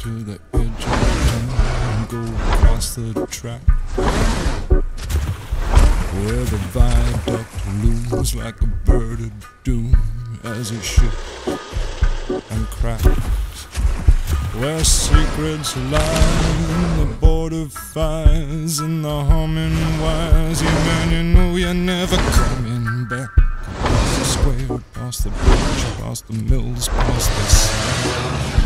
to the edge of town and go across the track where the viaduct looms like a bird of doom as it shifts and cracks. Where secrets lie in the border fires and the humming wires. You man, you know you're never coming back. Across the square, across the bridge, across the mills, past the sand.